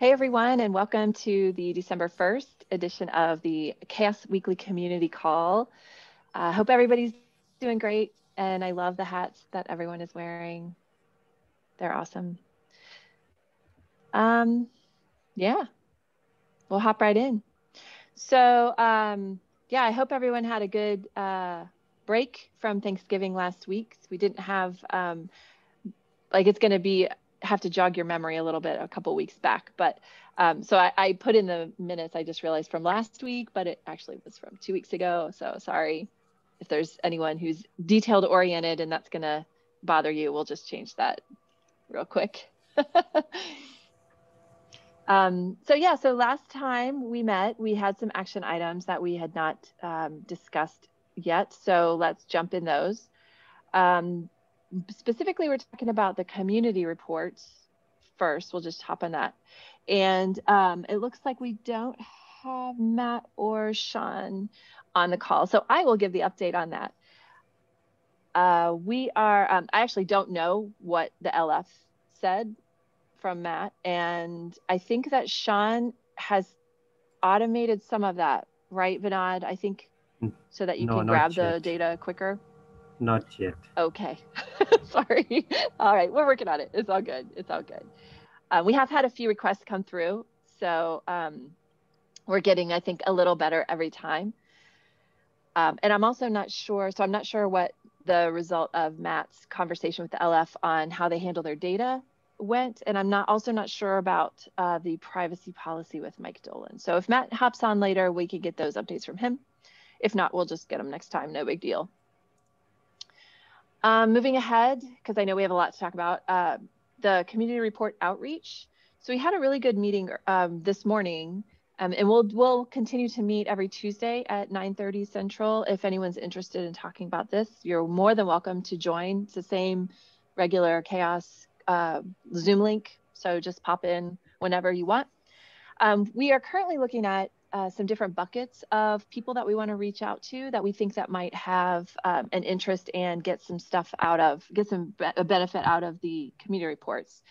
Hey everyone, and welcome to the December 1st edition of the CHAOSS Weekly Community Call. I uh, hope everybody's doing great, and I love the hats that everyone is wearing. They're awesome. Um, yeah, we'll hop right in. So, um, yeah, I hope everyone had a good uh, break from Thanksgiving last week. We didn't have, um, like, it's going to be have to jog your memory a little bit a couple weeks back. But um, so I, I, put in the minutes I just realized from last week, but it actually was from two weeks ago. So sorry if there's anyone who's detailed oriented and that's going to bother you. We'll just change that real quick. um, so yeah, so last time we met, we had some action items that we had not um, discussed yet. So let's jump in those. Um, specifically, we're talking about the community reports first. We'll just hop on that. And um, it looks like we don't have Matt or Sean on the call. So I will give the update on that. Uh, we are, um, I actually don't know what the LF said from Matt. And I think that Sean has automated some of that, right, Vinod? I think so that you no, can grab the data quicker. Not yet. Okay. Sorry. All right. We're working on it. It's all good. It's all good. Uh, we have had a few requests come through. So um, we're getting, I think, a little better every time. Um, and I'm also not sure. So I'm not sure what the result of Matt's conversation with the LF on how they handle their data went. And I'm not also not sure about uh, the privacy policy with Mike Dolan. So if Matt hops on later, we could get those updates from him. If not, we'll just get them next time. No big deal. Um, moving ahead, because I know we have a lot to talk about, uh, the community report outreach. So we had a really good meeting um, this morning, um, and we'll we'll continue to meet every Tuesday at 9:30 Central. If anyone's interested in talking about this, you're more than welcome to join. It's the same regular CHAOSS uh, Zoom link, so just pop in whenever you want. Um, we are currently looking at uh, some different buckets of people that we want to reach out to that we think that might have um, an interest and get some stuff out of, get some be a benefit out of the community reports.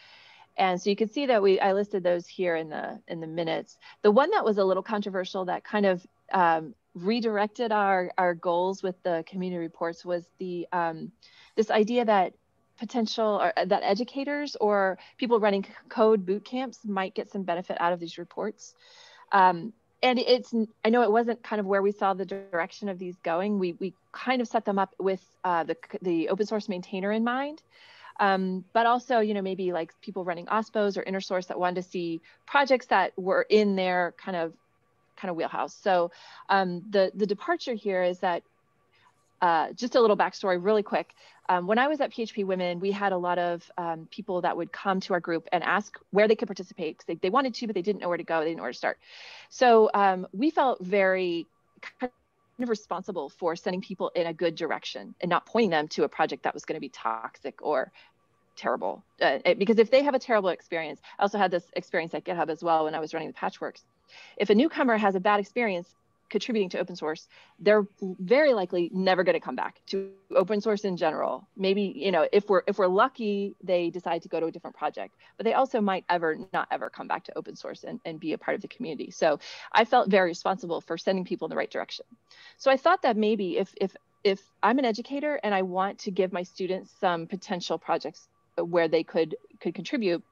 And so you can see that we I listed those here in the in the minutes. The one that was a little controversial that kind of um, redirected our our goals with the community reports was the um, this idea that potential or that educators or people running code boot camps might get some benefit out of these reports. Um, and it's i know it wasn't kind of where we saw the direction of these going. We we kind of set them up with uh, the the open source maintainer in mind. Um, but also you know maybe like people running ospos or inner source that wanted to see projects that were in their kind of kind of wheelhouse. So um, the the departure here is that uh, just a little backstory really quick. Um, when I was at PHP Women, we had a lot of um, people that would come to our group and ask where they could participate because they, they wanted to, but they didn't know where to go. They didn't know where to start. So um, we felt very kind of responsible for sending people in a good direction and not pointing them to a project that was going to be toxic or terrible. Uh, because if they have a terrible experience, I also had this experience at GitHub as well when I was running the patchworks. If a newcomer has a bad experience, contributing to open source, they're very likely never going to come back to open source in general. Maybe, you know, if we're if we're lucky, they decide to go to a different project, but they also might ever not ever come back to open source and, and be a part of the community. So I felt very responsible for sending people in the right direction. So I thought that maybe if if if I'm an educator and I want to give my students some potential projects where they could could contribute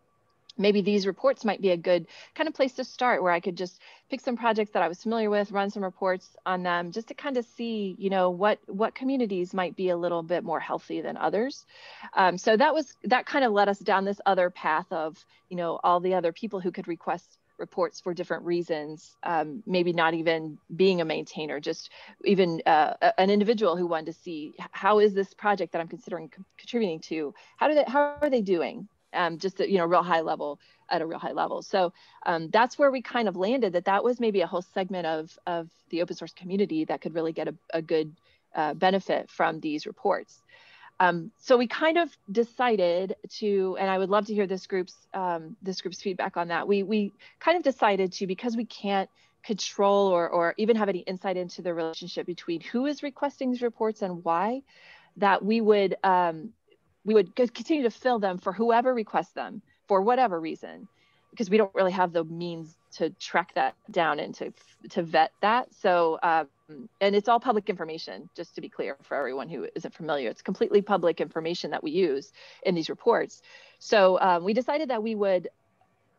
maybe these reports might be a good kind of place to start where I could just pick some projects that I was familiar with, run some reports on them just to kind of see, you know, what what communities might be a little bit more healthy than others. Um, so that was that kind of led us down this other path of, you know, all the other people who could request reports for different reasons, um, maybe not even being a maintainer, just even uh, an individual who wanted to see how is this project that I'm considering contributing to, how do they, how are they doing? Um, just you know real high level at a real high level. So um, that's where we kind of landed that that was maybe a whole segment of of the open source community that could really get a, a good uh, benefit from these reports. Um, so we kind of decided to, and I would love to hear this group's um, this group's feedback on that. We we kind of decided to because we can't control or or even have any insight into the relationship between who is requesting these reports and why, that we would um, we would continue to fill them for whoever requests them for whatever reason. because we don't really have the means to track that down and to to vet that. So um, and it's all public information, just to be clear for everyone who isn't familiar. It's completely public information that we use in these reports. So um, we decided that we would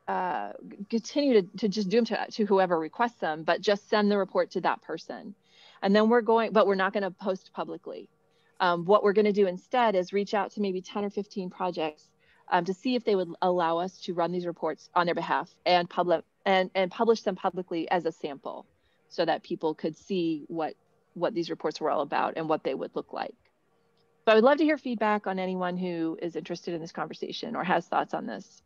uh, continue to, to just do them to, to whoever requests them, but just send the report to that person. And then we're going, but we're not going to post publicly. Um, what we're going to do instead is reach out to maybe 10 or 15 projects um, to see if they would allow us to run these reports on their behalf and public and, and publish them publicly as a sample so that people could see what what these reports were all about and what they would look like. So I would love to hear feedback on anyone who is interested in this conversation or has thoughts on this.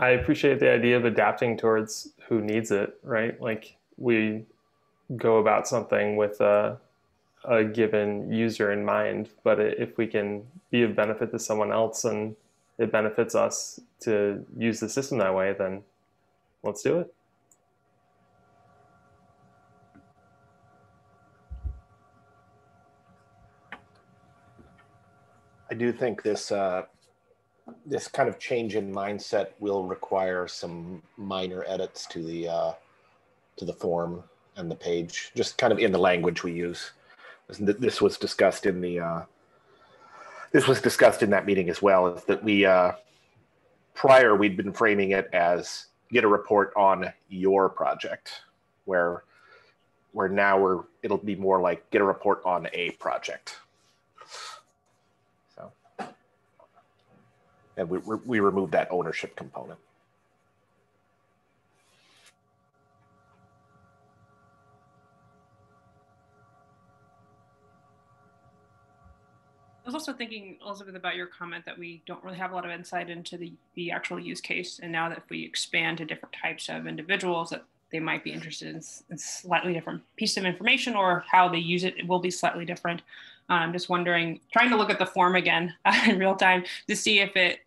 I appreciate the idea of adapting towards who needs it, right? Like we go about something with a, a given user in mind, but if we can be of benefit to someone else and it benefits us to use the system that way, then let's do it. I do think this uh, this kind of change in mindset will require some minor edits to the uh, to the form and the page, just kind of in the language we use. This was discussed in the uh, this was discussed in that meeting as well. Is that we uh, prior we'd been framing it as get a report on your project, where where now we're it'll be more like get a report on a project. And we we removed that ownership component. I was also thinking, Elizabeth, about your comment that we don't really have a lot of insight into the, the actual use case. And now that if we expand to different types of individuals, that they might be interested in, in slightly different piece of information or how they use it, it will be slightly different. I'm just wondering, trying to look at the form again uh, in real time to see if it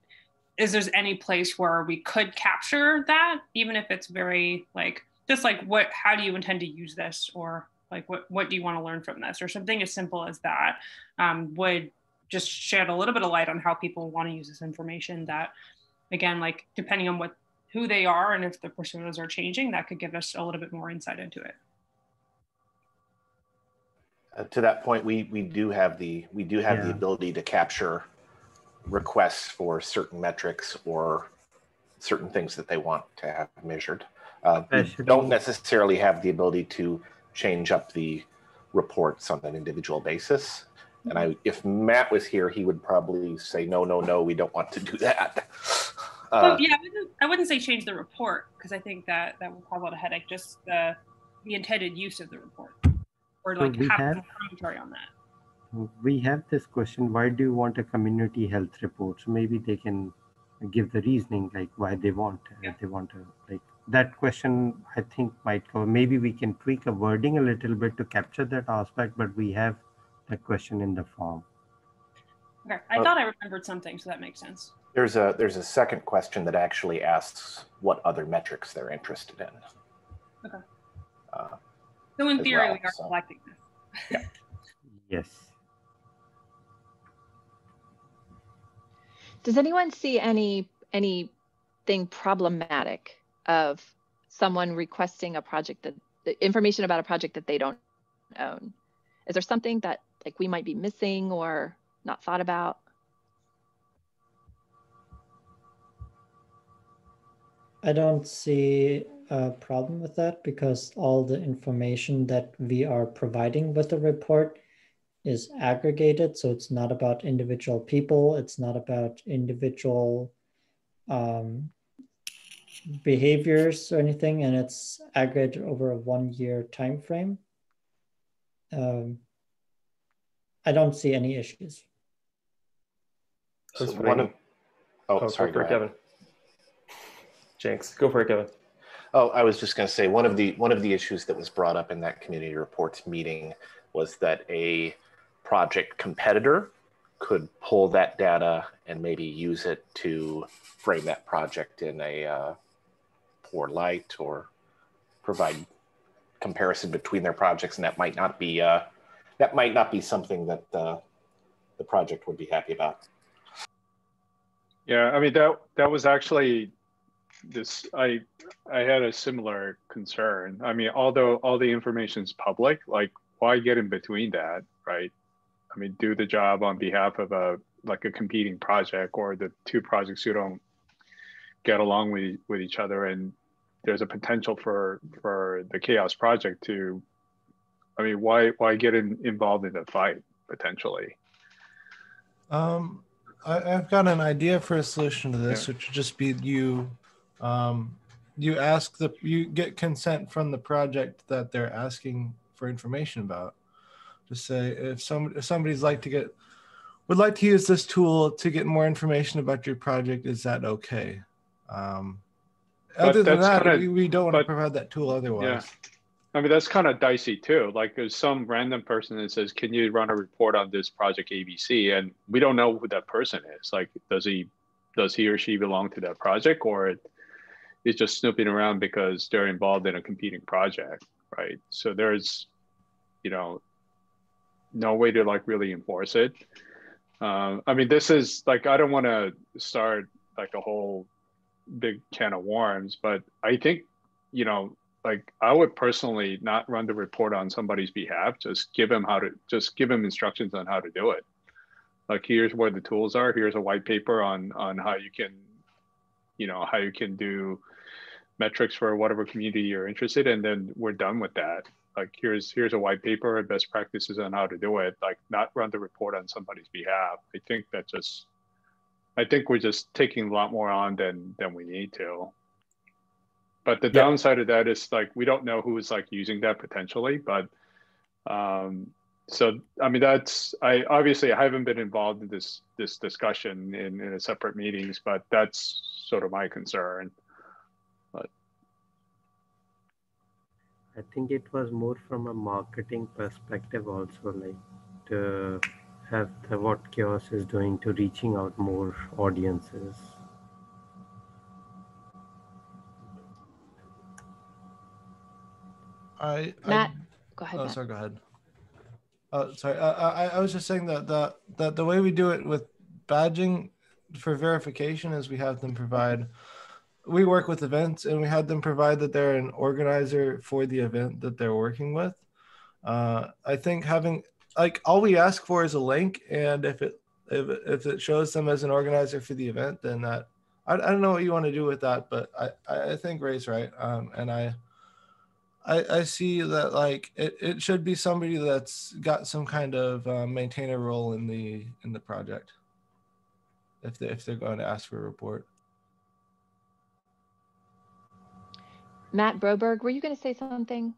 is there's any place where we could capture that, even if it's very like just like what how do you intend to use this? Or like what what do you want to learn from this? Or something as simple as that um, would just shed a little bit of light on how people want to use this information that again like depending on what who they are and if the personas are changing that could give us a little bit more insight into it. Uh, to that point we we do have the we do have yeah. the ability to capture requests for certain metrics or certain things that they want to have measured uh, don't necessarily have the ability to change up the reports on an individual basis and I, if Matt was here, he would probably say, no, no, no, we don't want to do that. Uh, yeah, I wouldn't, I wouldn't, say change the report because I think that that would cause a lot of headache. Just the the intended use of the report, or like so have, have commentary on that. We have this question: Why do you want a community health report? So maybe they can give the reasoning, like why they want yeah. they want to like that question. I think might cover. Maybe we can tweak a wording a little bit to capture that aspect, but we have that question in the form. Okay, I oh. thought I remembered something, so that makes sense. There's a there's a second question that actually asks what other metrics they're interested in. Okay. Uh, so in theory, well, we are so. collecting this. Yeah. yes. Does anyone see any anything problematic of someone requesting a project that the information about a project that they don't own? Is there something that like we might be missing or not thought about? I don't see a problem with that because all the information that we are providing with the report is aggregated. So it's not about individual people, it's not about individual um, behaviors or anything, and it's aggregated over a one year time frame. Um, I don't see any issues. So one of, oh, oh sorry, go for it, Kevin. Jinx, go for it, Kevin. Oh, I was just going to say one of the one of the issues that was brought up in that community reports meeting was that a project competitor could pull that data and maybe use it to frame that project in a uh, poor light or provide comparison between their projects, and that might not be uh, that might not be something that uh, the project would be happy about. Yeah, I mean that that was actually this I I had a similar concern. I mean, although all the information is public, like why get in between that, right? I mean, do the job on behalf of a like a competing project or the two projects who don't get along with with each other. And there's a potential for for the CHAOSS project to i mean why why get in, involved in the fight potentially? Um I, have got an idea for a solution to this yeah. which would just be you um you ask the you get consent from the project that they're asking for information about just say if some if somebody's like to get would like to use this tool to get more information about your project is that okay um, other than that, kinda, we, we don't want to provide that tool otherwise. Yeah. I mean, that's kind of dicey too. Like there's some random person that says, can you run a report on this project ABC? And we don't know who that person is. Like, does he, does he or she belong to that project or is just snooping around because they're involved in a competing project, right? So there's, you know, no way to like really enforce it. Um, I mean, this is like, I don't want to start like a whole big can of worms, but I think, you know, like I would personally not run the report on somebody's behalf. Just give them how to just give them instructions on how to do it. Like here's where the tools are. Here's a white paper on on how you can, you know, how you can do metrics for whatever community you're interested in. And then we're done with that. Like here's here's a white paper and best practices on how to do it. Like not run the report on somebody's behalf. I think that just I think we're just taking a lot more on than than we need to. But the yeah. downside of that is like we don't know who is like using that potentially. But um, so I mean that's I obviously I haven't been involved in this this discussion in, in a separate meetings, but that's sort of my concern. I think it was more from a marketing perspective also like to have the, what CHAOSS is doing to reaching out more audiences. I, Matt, I, go ahead. Oh, Matt. sorry. Go ahead. Uh, sorry. Uh, I, I was just saying that the that the way we do it with badging for verification is we have them provide. We work with events and we had them provide that they're an organizer for the event that they're working with. Uh, I think having like all we ask for is a link, and if it if, if it shows them as an organizer for the event, then that I, I don't know what you want to do with that, but I I think Ray's right, um, and I. I, I see that like it, it should be somebody that's got some kind of uh, maintainer role in the in the project if they if they're going to ask for a report. Matt Broberg, were you going to say something?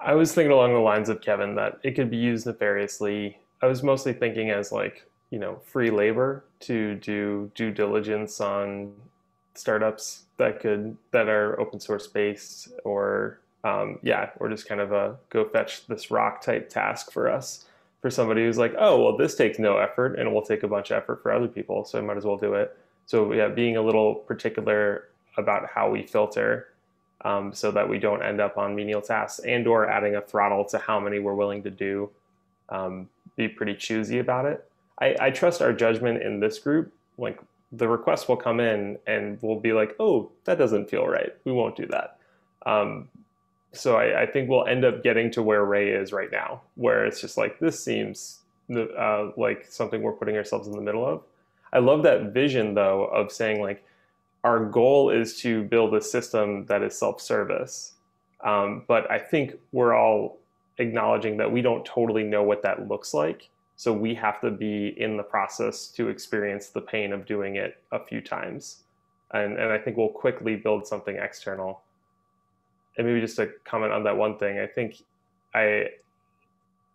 I was thinking along the lines of Kevin that it could be used nefariously. I was mostly thinking as like, you know, free labor to do due diligence on startups that could that are open source based or um, yeah, or just kind of a go fetch this rock type task for us for somebody who's like, oh well, this takes no effort and it will take a bunch of effort for other people, so I might as well do it. So yeah, being a little particular about how we filter um, so that we don't end up on menial tasks and or adding a throttle to how many we're willing to do. Um, be pretty choosy about it. I, I trust our judgment in this group. Like the request will come in and we'll be like, oh, that doesn't feel right. We won't do that. Um, so I, I, think we'll end up getting to where Ray is right now, where it's just like this seems uh, like something we're putting ourselves in the middle of. I love that vision though of saying like our goal is to build a system that is self-service. Um, but I think we're all acknowledging that we don't totally know what that looks like. So we have to be in the process to experience the pain of doing it a few times. And, and I think we'll quickly build something external. And maybe just to comment on that one thing, I think I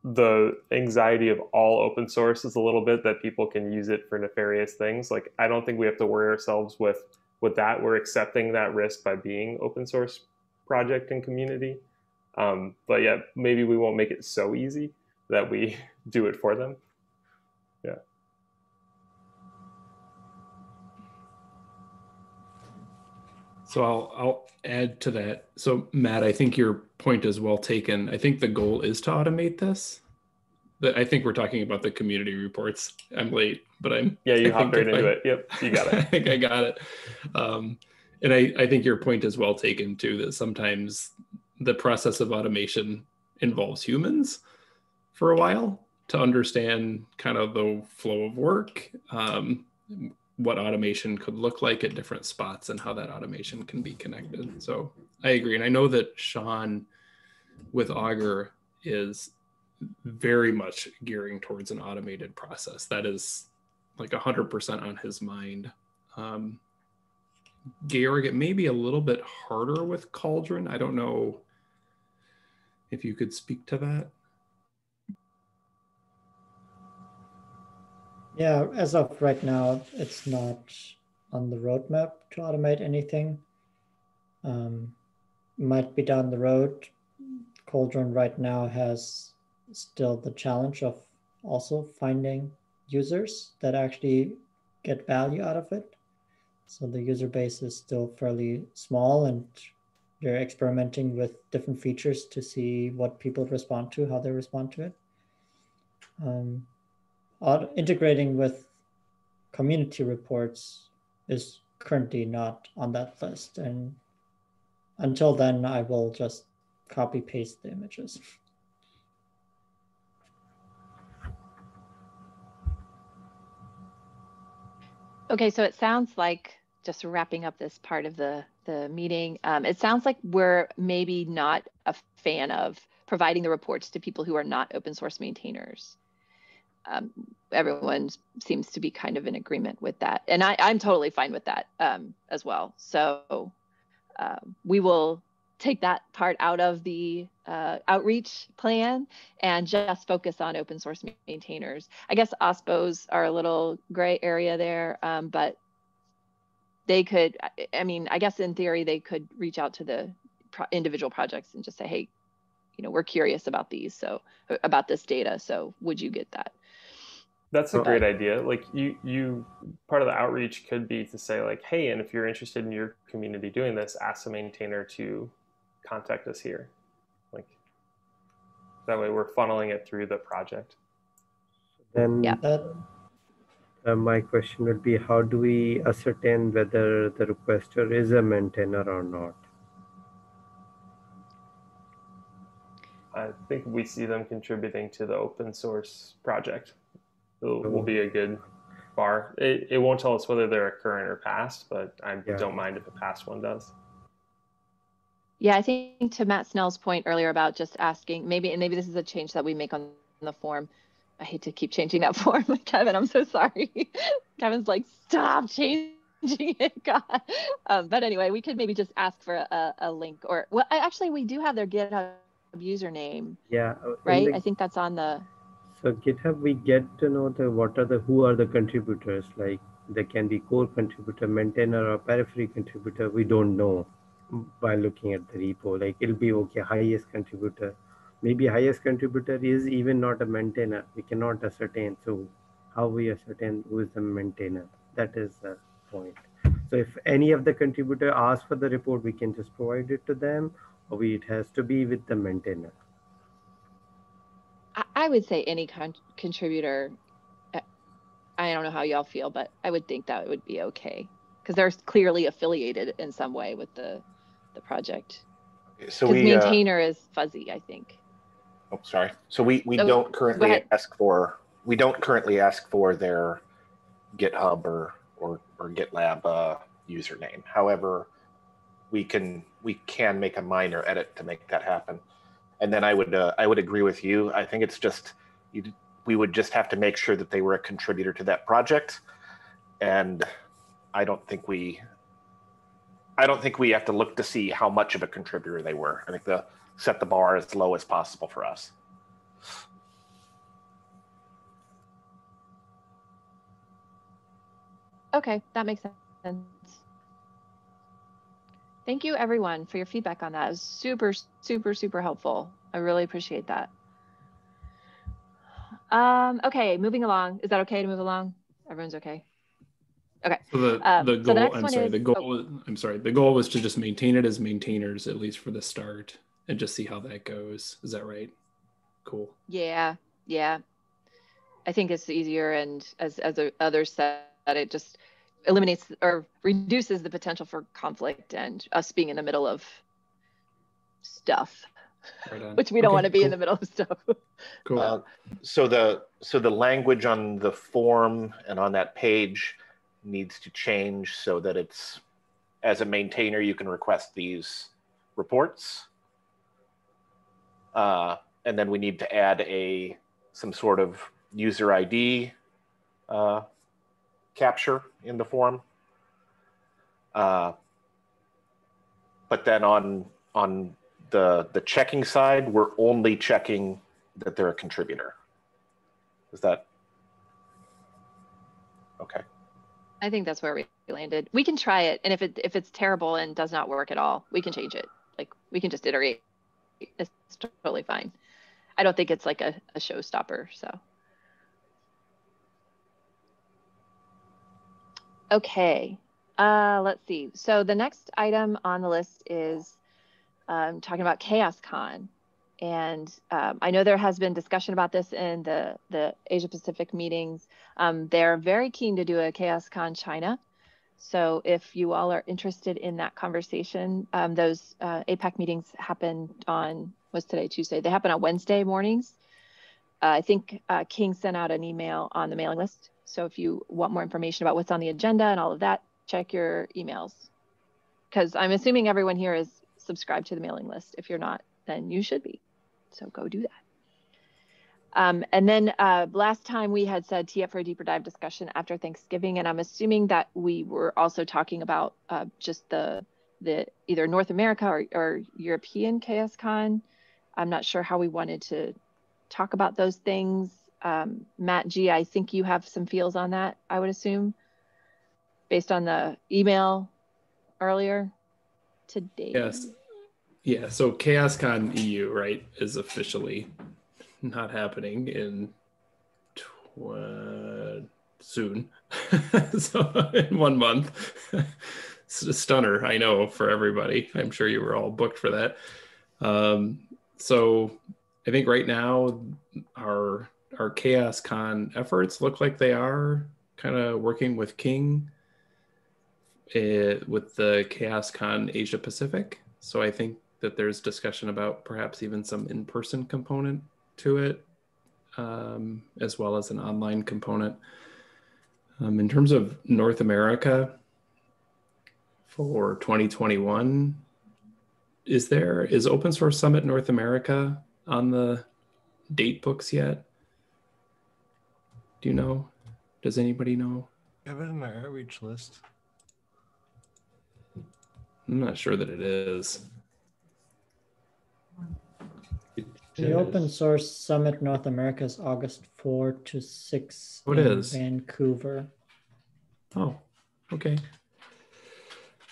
the anxiety of all open source is a little bit that people can use it for nefarious things. Like I don't think we have to worry ourselves with with that, we're accepting that risk by being open source project and community. Um, but yeah, maybe we won't make it so easy that we do it for them. Yeah. So I'll I'll add to that. So Matt, I think your point is well taken. I think the goal is to automate this. I think we're talking about the community reports. I'm late, but I'm yeah. You I hopped right into I- it. Yep, you got it. I think I got it. Um, and I, I think your point is well taken too, that sometimes the process of automation involves humans for a while to understand kind of the flow of work, um, what automation could look like at different spots and how that automation can be connected. So I agree. And I know that Sean with Augur is very much gearing towards an automated process. That is like 100% on his mind. Um, Georg, it may be a little bit harder with Cauldron. I don't know if you could speak to that. Yeah, as of right now, it's not on the roadmap to automate anything. Um, might be down the road. Cauldron right now has still the challenge of also finding users that actually get value out of it. So the user base is still fairly small and they're experimenting with different features to see what people respond to, how they respond to it. Um, integrating with community reports is currently not on that list. And until then, I will just copy paste the images. Okay, so it sounds like just wrapping up this part of the the meeting. Um, it sounds like we're maybe not a fan of providing the reports to people who are not open source maintainers. Um, everyone seems to be kind of in agreement with that, and I, I'm totally fine with that um, as well. So um, we will take that part out of the uh, outreach plan and just focus on open source maintainers. I guess OSPOs are a little gray area there, um, but they could, I- I mean, I guess in theory, they could reach out to the pro- individual projects and just say, hey, you know, we're curious about these, so about this data. So would you get that? That's a great idea. Like you, you part of the outreach could be to say like, hey, and if you're interested in your community doing this, ask the maintainer to contact us here. Like that way, we're funneling it through the project. Then Yeah. That uh, my question would be, how do we ascertain whether the requester is a maintainer or not? I think we see them contributing to the open source project. It will be a good bar. It, it won't tell us whether they're a current or past, but I Yeah. don't mind if a past one does. Yeah, I think to Matt Snell's point earlier about just asking, maybe, and maybe this is a change that we make on the form. I hate to keep changing that form, Kevin. I'm so sorry. Kevin's like, stop changing it, God. Um, but anyway, we could maybe just ask for a, a link, or well, I, actually, we do have their GitHub username, Yeah. uh, right? the- I think that's on the. So GitHub, we get to know the what are the who are the contributors. Like they can be core contributor, maintainer, or periphery contributor. We don't know by looking at the repo. Like it'll be okay, highest contributor. Maybe highest contributor is even not a maintainer. We cannot ascertain. So how we ascertain who is the maintainer? That is the point. So if any of the contributor asks for the report, we can just provide it to them, or we, it has to be with the maintainer. I, would say any con- contributor. uh, I don't know how y'all feel, but I would think that it would be okay because they're clearly affiliated in some way with the the project. So we, uh, maintainer is fuzzy, I think. oh, sorry. So we, we Oh, don't currently ask for, we don't currently ask for their GitHub or, or, or GitLab uh, username. However, we can, we can make a minor edit to make that happen. And then I would, uh, I would agree with you. I think it's just, you, we would just have to make sure that they were a contributor to that project. And I don't think we, I don't think we have to look to see how much of a contributor they were. I think the set the bar as low as possible for us. Okay, that makes sense. Thank you, everyone, for your feedback on that. It was super, super, super helpful. I really appreciate that. Um, okay, moving along. Is that okay to move along? Everyone's okay. Okay. So the, Um, the so the goal, I'm sorry, is- the oh. goal, was- I'm sorry, the goal was to just maintain it as maintainers, at least for the start, and just see how that goes. Is that right? Cool. Yeah, yeah. I think it's easier and as, as others said, it just eliminates or reduces the potential for conflict and us being in the middle of stuff, right which we don't okay, want to be cool. in the middle of stuff. cool. Uh, so the so the language on the form and on that page needs to change so that it's as a maintainer you can request these reports. Uh, and then we need to add a some sort of user ID uh, capture in the form. Uh, but then on on the the checking side, we're only checking that they're a contributor. Is that okay? I think that's where we landed. We can try it, and if it if it's terrible and does not work at all, we can change it. Like we can just iterate. It's totally fine. I don't think it's like a, a showstopper. So. Okay, uh, let's see. So the next item on the list is um, talking about CHAOSScon. And um, I know there has been discussion about this in the, the Asia Pacific meetings. Um, they're very keen to do a CHAOSScon China. So if you all are interested in that conversation, um, those uh, APAC meetings happen on, what's today, Tuesday? They happen on Wednesday mornings. Uh, I think uh, King sent out an email on the mailing list so if you want more information about what's on the agenda and all of that, check your emails. Because I'm assuming everyone here is subscribed to the mailing list. If you're not, then you should be. So go do that. Um, and then uh, last time we had said TF for a deeper dive discussion after Thanksgiving, and I'm assuming that we were also talking about uh, just the the either North America or, or European CHAOSScon. I'm not sure how we wanted to talk about those things um, Matt G, I think you have some feels on that, I would assume, based on the email earlier today. Yes. Yeah. So CHAOSScon EU, right, is officially not happening in tw- soon. so in one month. it's a stunner, I know, for everybody. I'm sure you were all booked for that. Um, so I think right now our our CHAOSScon efforts look like they are kind of working with King uh, with the CHAOSScon Asia Pacific. So I think that there's discussion about perhaps even some in-person component to it, um, as well as an online component. Um, in terms of North America for 2021, is there is Open Source Summit North America on the date books yet? Do you know? Does anybody know? Have it in my outreach list. I'm not sure that it is. The Open Source Summit North America is August 4 to 6 what in is? Vancouver. Oh, okay.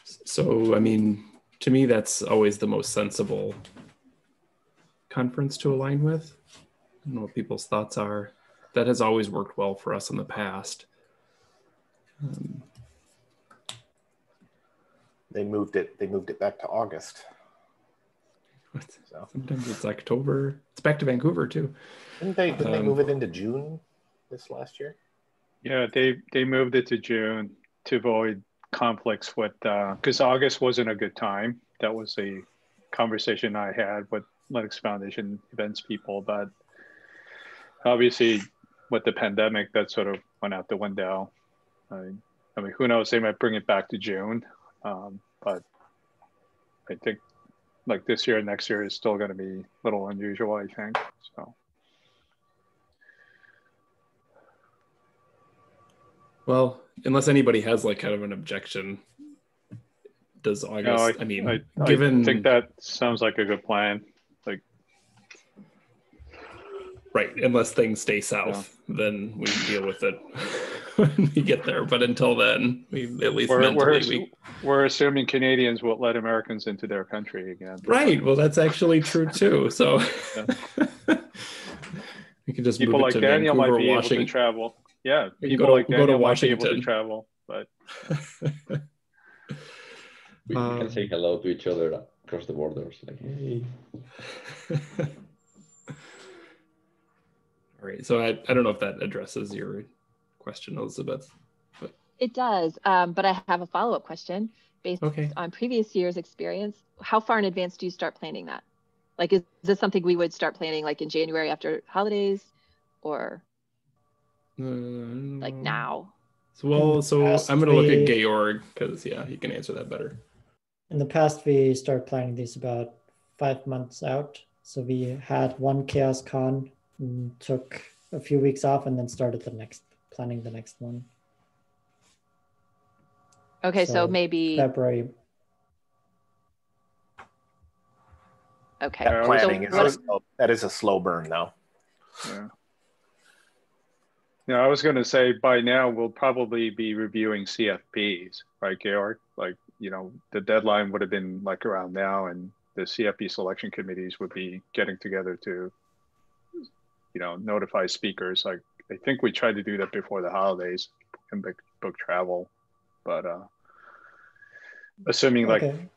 So, I mean, to me, that's always the most sensible conference to align with. I don't know what people's thoughts are that has always worked well for us in the past. Um, they moved it. They moved it back to August. So. Sometimes it's October. It's back to Vancouver too. Didn't they? Didn't um, they move it into June this last year? Yeah, they they moved it to June to avoid conflicts with because uh, August wasn't a good time. That was a conversation I had with Linux Foundation events people, but obviously with the pandemic, that sort of went out the window. I, I mean, who knows? They might bring it back to June, um, but I think like this year, and next year is still going to be a little unusual. I think so. Well, unless anybody has like kind of an objection, does August? No, I, I, mean, I, given I think that sounds like a good plan. Like Right, unless things stay south, yeah. then we deal with it when we get there. But until then, we at least we're, mentally we're, we... we're assuming Canadians will let Americans into their country again. Right. Well, that's actually true too. So we can just people like Daniel Vancouver, might be Washington. able to travel. Yeah, people like Daniel go to Washington. might be able to travel, but we um, can say hello to each other across the borders. Like, hey. right. So I, I don't know if that addresses your question, Elizabeth. But It does, um, but I have a follow-up question based Okay. on previous year's experience. How far in advance do you start planning that? Like, is this something we would start planning like in January after holidays, or like now? So well, so I'm gonna look at Georg because yeah, he can answer that better. In the past, we started planning these about five months out. So we had one CHAOSScon, and took a few weeks off, and then started the next, planning the next one. Okay, so, So, maybe February. okay. That planning so is a slow, that is a slow burn though. Yeah. Yeah, I was going to say by now we'll probably be reviewing CFPs, right, Georg? Like, you know, the deadline would have been like around now, and the CFP selection committees would be getting together to, you know, notify speakers. Like, I think we tried to do that before the holidays and book, book travel, but uh, assuming like Okay.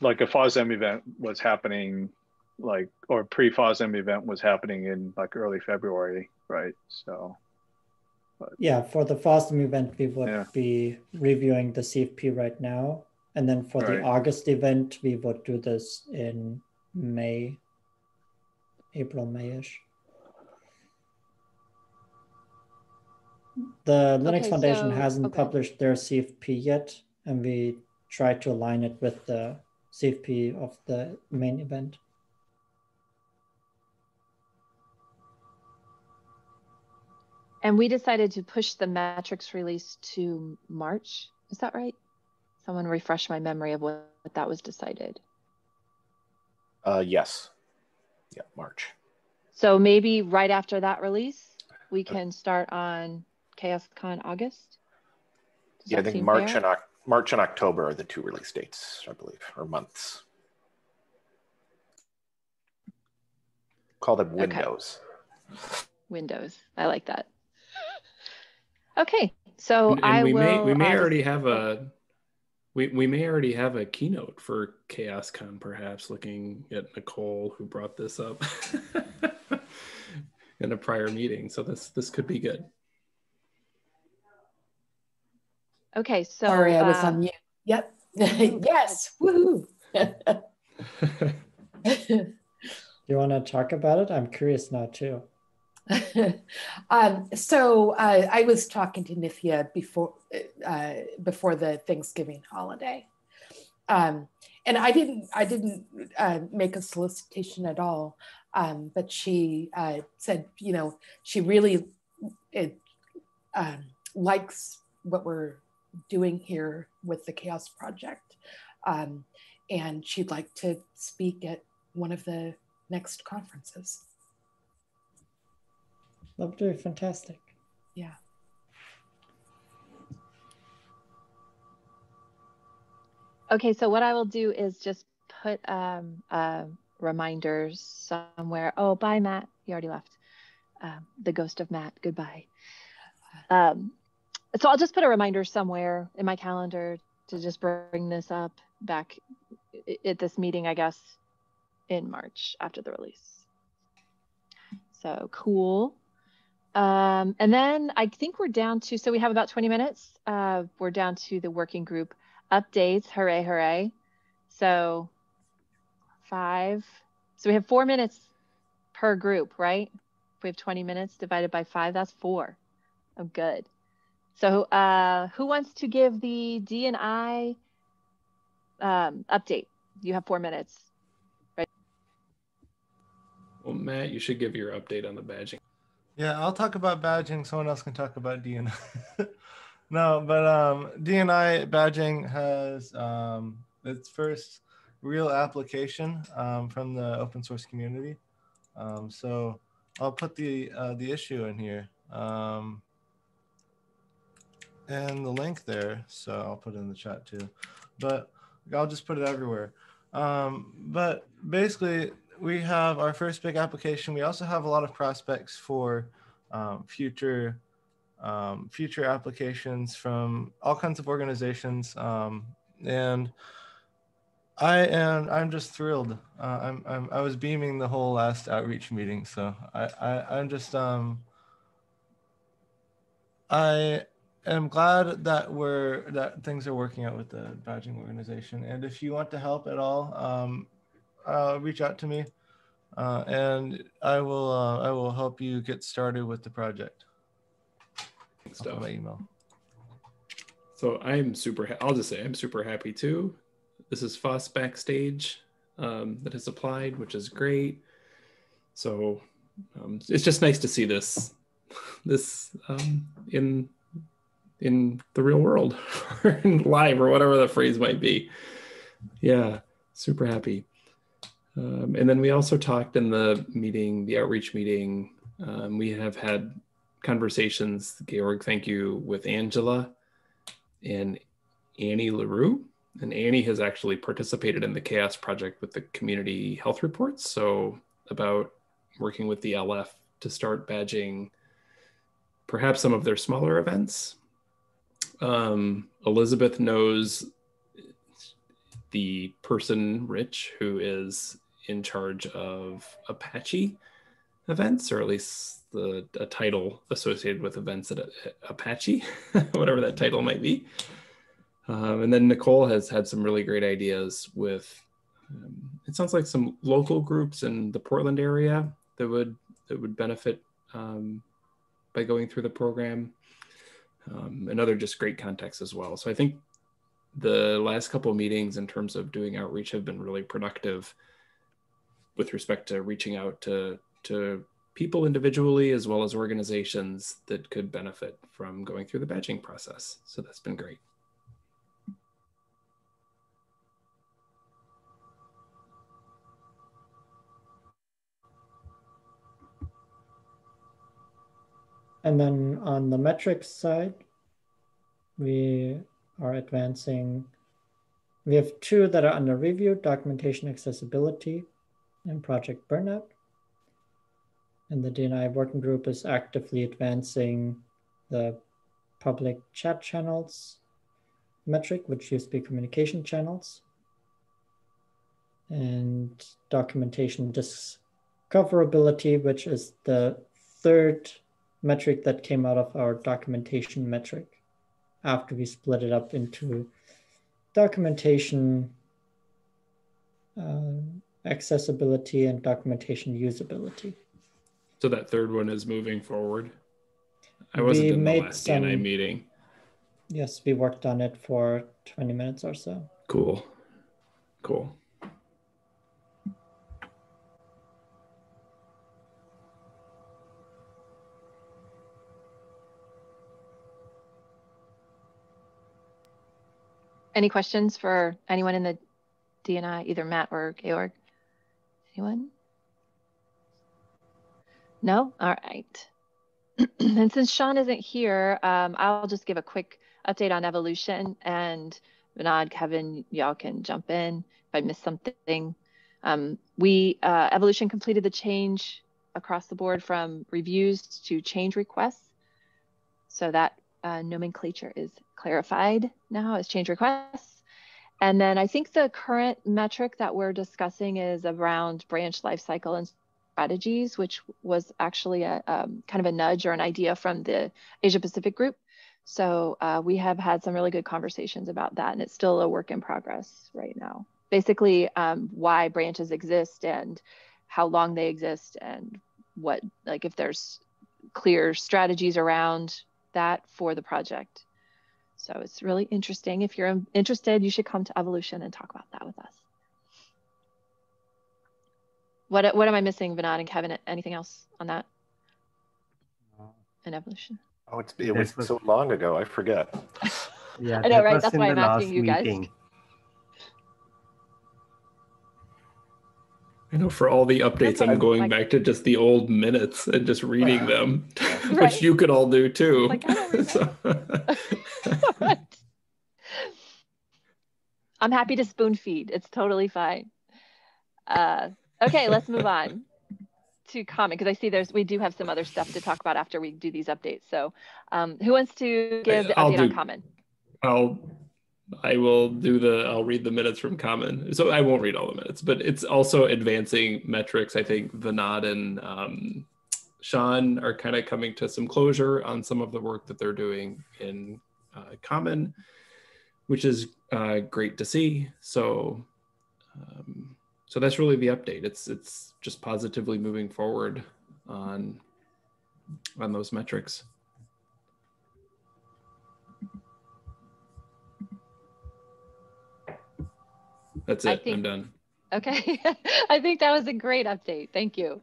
like a FOSDEM event was happening, like or pre FOSDEM event was happening in like early February, right? So. Yeah, for the FOSDEM event, we would Yeah. be reviewing the CFP right now. And then for the August event, we would do this in May, April, Mayish. The Linux Okay, Foundation so- hasn't okay. published their CFP yet, and we try to align it with the CFP of the main event. And we decided to push the metrics release to March. Is that right? Someone refresh my memory of what, what that was decided. Uh, yes. Yeah, March. So maybe right after that release, we can start on CHAOSScon August. Does Yeah, I think March fair? and Oc- March and October are the two release dates, I believe, or months. Call them Okay. windows. Windows. I like that. Okay, so and, and I we will. may we may uh, already have a we, we may already have a keynote for CHAOSScon, perhaps looking at Nicole who brought this up in a prior meeting. So this this could be good. Okay, so Sorry, I was uh, on mute. Yep. go ahead. yes. Woohoo. You want to talk about it? I'm curious now too. um, so uh, I was talking to Nithya before uh, before the Thanksgiving holiday, um, and I didn't I didn't uh, make a solicitation at all, um, but she uh, said you know she really it, um, likes what we're doing here with the CHAOSS Project, um, and she'd like to speak at one of the next conferences. That would be fantastic. Yeah. Okay, so what I will do is just put um, uh, reminders somewhere. Oh, bye, Matt. He already left. Um, the ghost of Matt. Goodbye. Um, so I'll just put a reminder somewhere in my calendar to just bring this up back at this meeting, I guess, in March after the release. So cool. Um, and then I think we're down to, so we have about 20 minutes. Uh, we're down to the working group updates. Hooray, hooray. So five. So we have four minutes per group, right? We have 20 minutes divided by five, that's four. Oh, good. So uh, who wants to give the D and I um, update? You have four minutes. Right? Well, Matt, you should give your update on the badging. Yeah, I'll talk about badging. Someone else can talk about DNI. no, but um, DNI badging has um, its first real application um, from the open source community. Um, so I'll put the uh, the issue in here um, and the link there. So I'll put it in the chat too. But I'll just put it everywhere. Um, but basically, we have our first big application. We also have a lot of prospects for um, future um, future applications from all kinds of organizations, um, and I am I'm just thrilled. Uh, I'm, I'm I was beaming the whole last outreach meeting, so I, I I'm just um I am glad that we're that things are working out with the badging organization. And if you want to help at all, um, uh, reach out to me, uh, and I will uh, I will help you get started with the project. Stuff. My email. So I'm super. I'll just say I'm super happy too. This is FOSS Backstage um, that has applied, which is great. So um, it's just nice to see this this um, in in the real world or in live or whatever the phrase might be. Yeah, super happy. Um, and then we also talked in the meeting, the outreach meeting. Um, we have had conversations, Georg, thank you, with Angela and Annie LaRue. And Annie has actually participated in the CHAOSS project with the community health reports. So, about working with the LF to start badging perhaps some of their smaller events. Um, Elizabeth knows the person, Rich, who is in charge of Apache events, or at least the a title associated with events at Apache, whatever that title might be. Um, and then Nicole has had some really great ideas with. Um, it sounds like some local groups in the Portland area that would that would benefit um, by going through the program, um, just great contexts as well. So I think the last couple meetings in terms of doing outreach have been really productive with respect to reaching out to to people individually as well as organizations that could benefit from going through the badging process. So that's been great. And then on the metrics side, we are advancing. We have two that are under review, documentation accessibility and project burnout. And the DNI working group is actively advancing the public chat channels metric, which used to be communication channels. And documentation discoverability, which is the third metric that came out of our documentation metric after we split it up into documentation uh, accessibility and documentation usability. So that third one is moving forward. I wasn't we in the last some, DNI meeting. Yes, we worked on it for 20 minutes or so. Cool. Cool. Any questions for anyone in the DNI, either Matt or Georg? Anyone? No? All right. and since Sean isn't here, um, I'll just give a quick update on evolution and Vinod, Kevin, y'all can jump in if I missed something. Um, we, uh, evolution completed the change across the board from reviews to change requests. So that uh, nomenclature is clarified now as change requests. And then I think the current metric that we're discussing is around branch lifecycle and strategies, which was actually a um, kind of a nudge or an idea from the Asia Pacific group. So uh, we have had some really good conversations about that, and it's still a work in progress right now. Basically, um, why branches exist and how long they exist, and what like if there's clear strategies around that for the project. So it's really interesting. If you're interested, you should come to Evolution and talk about that with us. What, what am I missing, Vinod and Kevin? Anything else on that? In Evolution? Oh, it's, it was so long ago. I forget. yeah, I know, right? That's why I'm asking you guys. Meeting. I know for all the updates, okay. I'm going back to just the old minutes and just reading them, right. which you could all do too. Like, I'm happy to spoon feed. It's totally fine. Uh, okay, let's move on to Common because I see there's we do have some other stuff to talk about after we do these updates. So, um, who wants to give the update do, on Common? I'll I will do the I'll read the minutes from Common. So I won't read all the minutes, but it's also advancing metrics. I think Vinod and um, Sean are kind of coming to some closure on some of the work that they're doing in uh, Common, which is uh, great to see. So, um, so that's really the update. It's it's just positively moving forward on on those metrics. That's it. Think, I'm done. Okay. I think that was a great update. Thank you.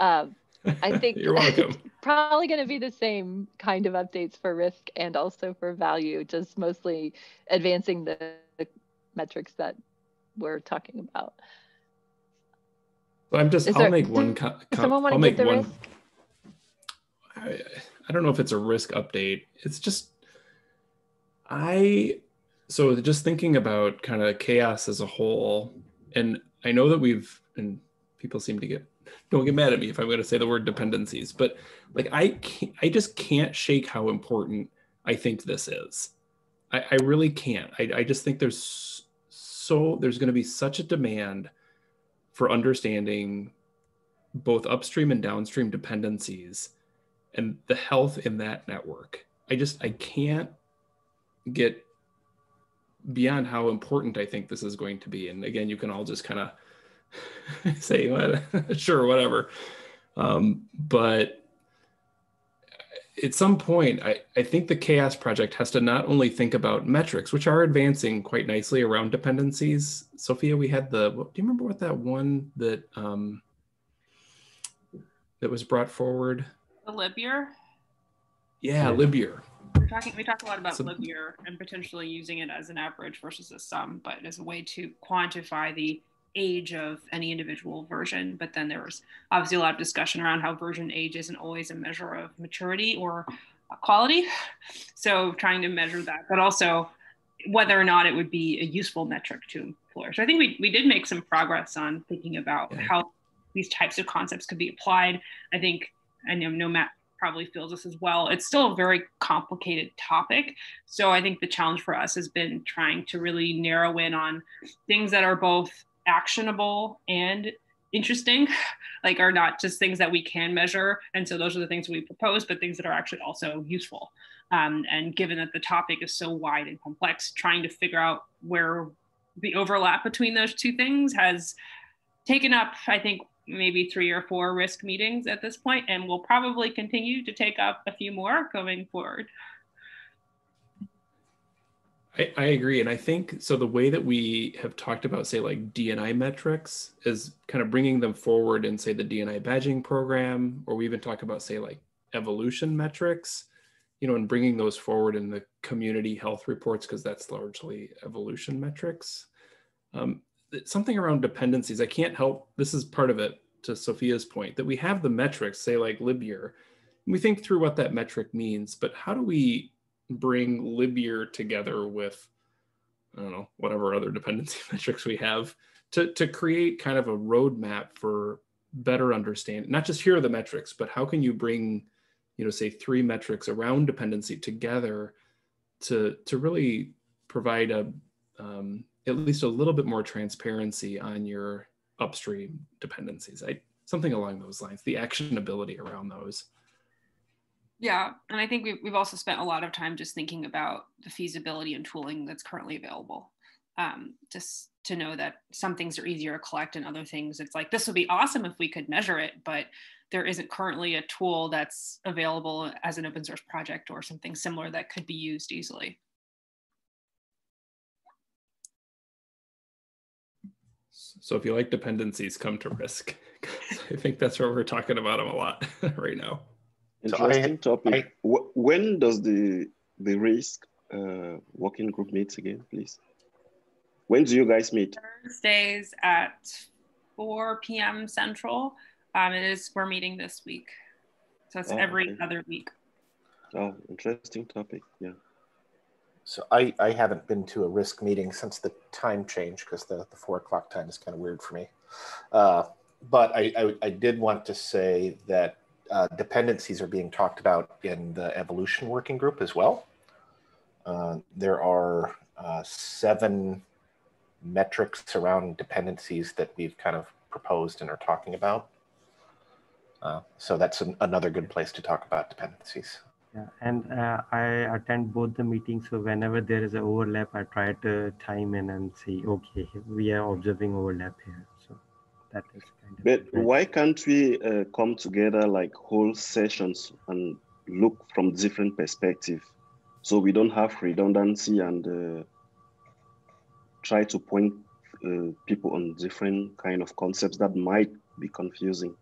Um, I think you're welcome. probably going to be the same kind of updates for risk and also for value, just mostly advancing the, the metrics that we're talking about. So I'm just. Is I'll there, make one. Co- someone want to make the one. Risk? I, I don't know if it's a risk update. It's just I so just thinking about kind of CHAOSS as a whole, and I know that we've and people seem to get don't get mad at me if I'm going to say the word dependencies, but like I can't, I just can't shake how important I think this is. I, I really can't. I, I just think there's so there's going to be such a demand for understanding both upstream and downstream dependencies and the health in that network. I just I can't get beyond how important I think this is going to be. And again, you can all just kind of say, what, sure, whatever. Um, but at some point, I, I think the CHAOSS project has to not only think about metrics, which are advancing quite nicely around dependencies. Sophia, we had the, do you remember what that one that um, that was brought forward? The libyear? Yeah, libyear talking we talk a lot about so, libyear and potentially using it as an average versus a sum, but as a way to quantify the age of any individual version. But then there was obviously a lot of discussion around how version age isn't always a measure of maturity or quality. So trying to measure that, but also whether or not it would be a useful metric to employers. So I think we, we did make some progress on thinking about yeah. how these types of concepts could be applied. I think I know, no Matt probably feels this as well. It's still a very complicated topic. So I think the challenge for us has been trying to really narrow in on things that are both actionable and interesting, like are not just things that we can measure. And so those are the things we propose, but things that are actually also useful. Um, and given that the topic is so wide and complex, trying to figure out where the overlap between those two things has taken up, I think, maybe three or four risk meetings at this point, and we'll probably continue to take up a few more going forward. I, I agree. And I think so. The way that we have talked about, say, like DNI metrics is kind of bringing them forward in, say, the DNI badging program, or we even talk about, say, like evolution metrics, you know, and bringing those forward in the community health reports, because that's largely evolution metrics. Um, something around dependencies. I can't help. This is part of it. To Sophia's point, that we have the metrics, say like libyear, we think through what that metric means. But how do we bring libyear together with I don't know whatever other dependency metrics we have to to create kind of a roadmap for better understanding. Not just here are the metrics, but how can you bring you know say three metrics around dependency together to to really provide a um, at least a little bit more transparency on your upstream dependencies. I, something along those lines, the actionability around those. Yeah, and I think we've, we've also spent a lot of time just thinking about the feasibility and tooling that's currently available. Um, just to know that some things are easier to collect and other things, it's like this would be awesome if we could measure it, but there isn't currently a tool that's available as an open source project or something similar that could be used easily. So if you like dependencies, come to Risk. I think that's where we're talking about them a lot right now. Interesting so I, topic. I, when does the the Risk uh, working group meet again, please? When do you guys meet? Thursdays at 4 p.m. Central. Um, it is we're meeting this week, so it's oh, every okay. other week. Oh, interesting topic. Yeah. So I, I haven't been to a risk meeting since the time change because the, the four o'clock time is kind of weird for me. Uh, but I, I, I, did want to say that uh, dependencies are being talked about in the evolution working group as well. Uh, there are uh, seven metrics around dependencies that we've kind of proposed and are talking about. Uh, so that's an, another good place to talk about dependencies. Yeah, and uh, I attend both the meetings. So whenever there is an overlap, I try to time in and say, okay, we are observing overlap here. So that is kind of. But why can't we uh, come together like whole sessions and look from different perspective, so we don't have redundancy and uh, try to point uh, people on different kind of concepts that might be confusing.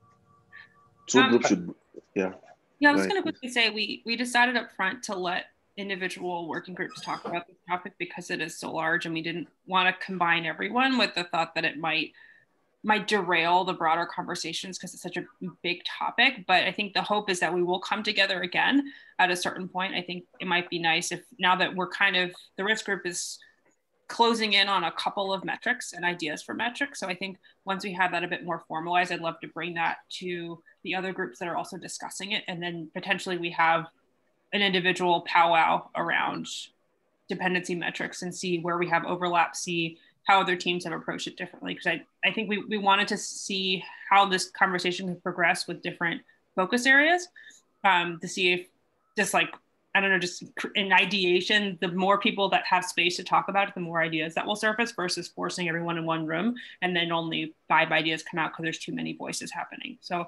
Two Um, groups should, yeah. Yeah, I was Right. going to quickly say we we decided up front to let individual working groups talk about this topic because it is so large, and we didn't want to combine everyone with the thought that it might might derail the broader conversations because it's such a big topic. But I think the hope is that we will come together again at a certain point. I think it might be nice if now that we're kind of the risk group is closing in on a couple of metrics and ideas for metrics. So I think once we have that a bit more formalized, I'd love to bring that to the other groups that are also discussing it. And then potentially we have an individual powwow around dependency metrics and see where we have overlap, see how other teams have approached it differently. Because I, I think we, we wanted to see how this conversation could progress with different focus areas um, to see if just like I don't know, just in ideation, the more people that have space to talk about it, the more ideas that will surface versus forcing everyone in one room and then only five ideas come out because there's too many voices happening. So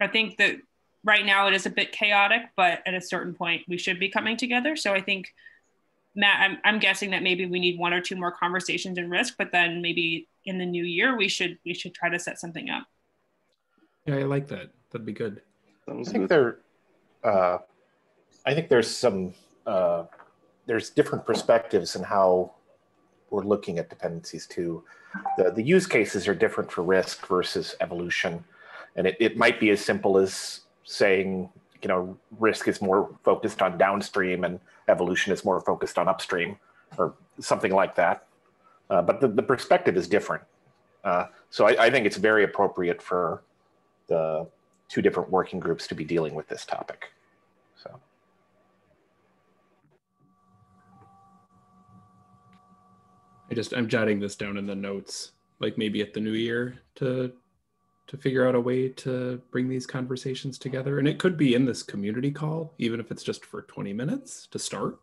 I think that right now it is a bit chaotic, but at a certain point we should be coming together. So I think Matt, I'm, I'm guessing that maybe we need one or two more conversations in risk, but then maybe in the new year we should we should try to set something up. Yeah, I like that. That'd be good. I think there, uh, I think there's some, uh, there's different perspectives in how we're looking at dependencies too. The, the use cases are different for risk versus evolution. And it, it might be as simple as saying, you know, risk is more focused on downstream and evolution is more focused on upstream or something like that. Uh, but the, the perspective is different. Uh, so I, I think it's very appropriate for the two different working groups to be dealing with this topic. So I just I'm jotting this down in the notes, like maybe at the new year to to figure out a way to bring these conversations together. And it could be in this community call, even if it's just for 20 minutes to start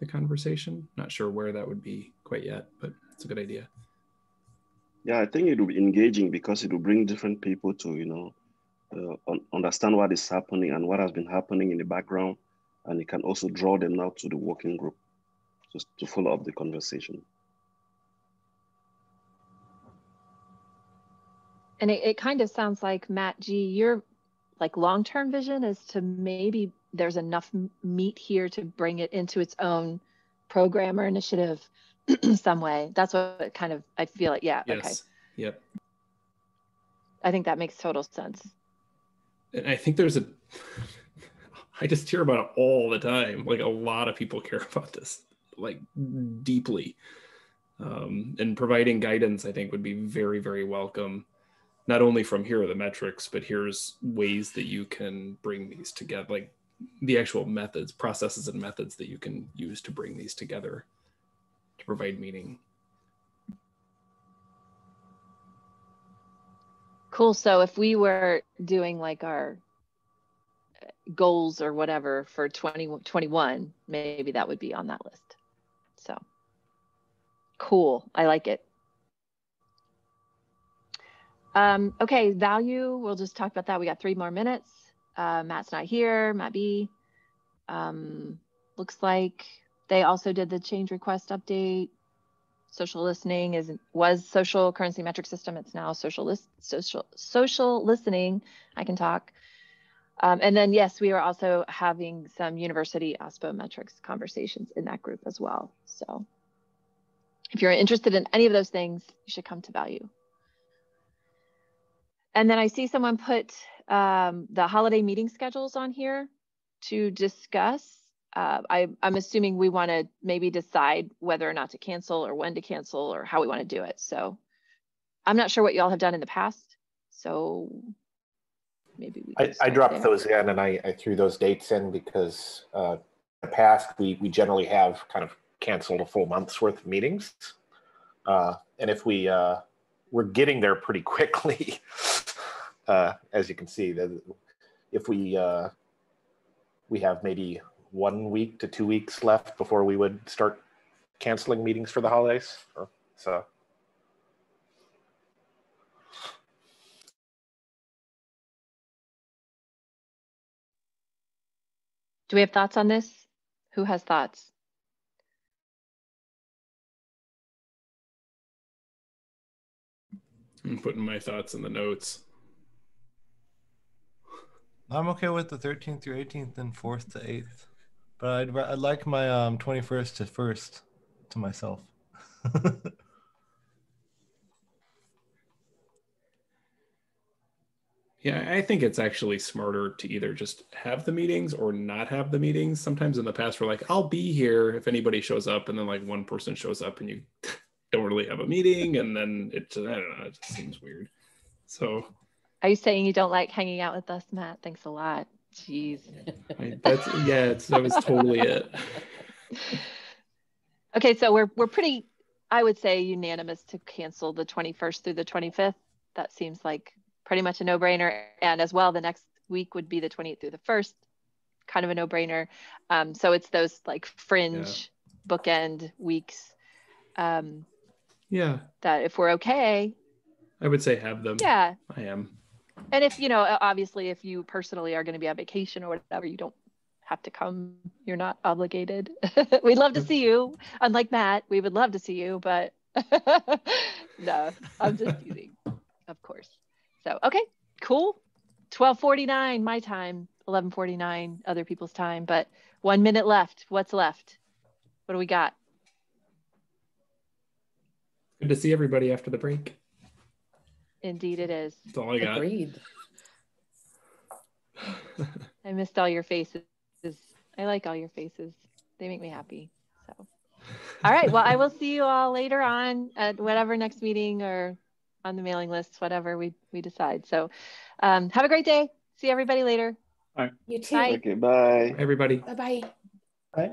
the conversation. Not sure where that would be quite yet, but it's a good idea. Yeah, I think it will be engaging because it will bring different people to, you know, uh, un- understand what is happening and what has been happening in the background. And it can also draw them now to the working group just to follow up the conversation. And it, it kind of sounds like Matt G, your like long-term vision is to maybe there's enough meat here to bring it into its own program or initiative some way. That's what it kind of I feel like. Yeah. Okay. Yes. Yep. I think that makes total sense. And I think there's a I just hear about it all the time. Like a lot of people care about this like deeply. Um, and providing guidance, I think, would be very, very welcome. Not only from here are the metrics, but here's ways that you can bring these together, like the actual methods, processes, and methods that you can use to bring these together to provide meaning. Cool. So if we were doing like our goals or whatever for 2021, maybe that would be on that list. So cool. I like it. Um, okay, value. We'll just talk about that. We got three more minutes. Uh, Matt's not here. Matt B. Um, looks like they also did the change request update. Social listening is was social currency metric system. It's now social list social social listening. I can talk. Um, and then yes, we are also having some university OSPO metrics conversations in that group as well. So if you're interested in any of those things, you should come to value. And then I see someone put um, the holiday meeting schedules on here to discuss. Uh, I, I'm assuming we want to maybe decide whether or not to cancel or when to cancel or how we want to do it. So I'm not sure what y'all have done in the past. So maybe we. I, I dropped there. those in and I, I, threw those dates in because uh, in the past we, we generally have kind of canceled a full month's worth of meetings. Uh, and if we, uh, we're getting there pretty quickly. Uh, as you can see, that if we uh, we have maybe one week to two weeks left before we would start canceling meetings for the holidays. So Do we have thoughts on this? Who has thoughts? I'm putting my thoughts in the notes. I'm okay with the 13th through 18th and 4th to 8th, but I'd, I'd like my um 21st to 1st to myself. Yeah, I think it's actually smarter to either just have the meetings or not have the meetings. Sometimes in the past, we're like, I'll be here if anybody shows up, and then like one person shows up and you don't really have a meeting, and then it, I don't know, it just seems weird. So, are you saying you don't like hanging out with us, Matt? Thanks a lot. Jeez. That's yeah, it's, that was totally it. okay, so we're we're pretty, I would say, unanimous to cancel the 21st through the 25th. That seems like pretty much a no brainer. And as well, the next week would be the 28th through the 1st, kind of a no brainer. Um, so it's those like fringe yeah. bookend weeks. Um, yeah. That if we're okay. I would say have them. Yeah. I am. And if, you know, obviously, if you personally are going to be on vacation or whatever, you don't have to come. You're not obligated. We'd love to see you. Unlike Matt, we would love to see you, but no, I'm just teasing, of course. So, okay, cool. 1249 my time, 1149 other people's time, but one minute left. What's left? What do we got? Good to see everybody after the break. Indeed, it is. That's all I got. Agreed. I missed all your faces. I like all your faces. They make me happy. So, all right. Well, I will see you all later on at whatever next meeting or on the mailing list, whatever we, we decide. So um, have a great day. See everybody later. All right. You too. Bye. Okay, bye. Everybody. Bye-bye. Right.